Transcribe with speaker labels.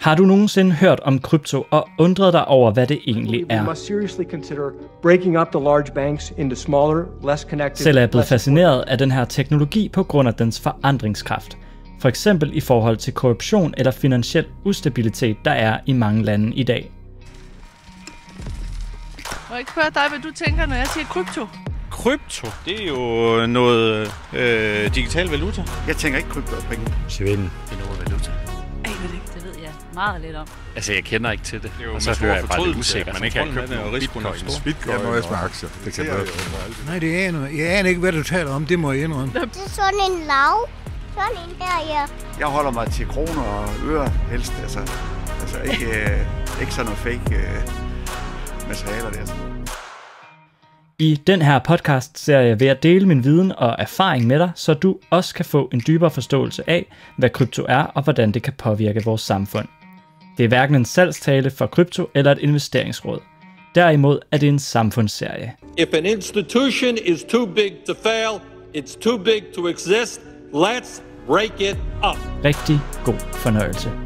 Speaker 1: Har du nogensinde hørt om krypto og undret dig over, hvad det egentlig er? Selv er jeg blevet fascineret af den her teknologi på grund af dens forandringskraft. For eksempel i forhold til korruption eller finansiel ustabilitet, der er i mange lande i dag.
Speaker 2: Må jeg ikke spørge dig, hvad du tænker, når jeg siger krypto?
Speaker 3: Krypto, det er jo noget øh, digital valuta.
Speaker 4: Jeg tænker ikke krypto og penge.
Speaker 5: Svend. Det er noget valuta.
Speaker 2: Det ikke.
Speaker 6: Det ved jeg meget lidt om.
Speaker 5: Altså, jeg kender ikke til det.
Speaker 3: Det er jo
Speaker 5: og så hører jeg bare lidt usikker.
Speaker 3: at man ikke har købt risikoen er stor.
Speaker 4: Bitcoin.
Speaker 7: Jeg må også med aktier. Det kan jeg
Speaker 8: Nej, det aner jeg. aner ikke, hvad du taler om. Det må jeg indrømme.
Speaker 9: Det er sådan en lav. Sådan en her, ja.
Speaker 4: Jeg holder mig til kroner og øre helst. Altså, altså ikke, øh, ikke sådan noget fake øh, materialer der.
Speaker 1: I den her podcast ser jeg ved at dele min viden og erfaring med dig, så du også kan få en dybere forståelse af, hvad krypto er og hvordan det kan påvirke vores samfund. Det er hverken en salgstale for krypto eller et investeringsråd. Derimod er det en samfundsserie.
Speaker 10: If an institution is too big to fail, it's too big to exist, let's break it up.
Speaker 1: Rigtig god fornøjelse.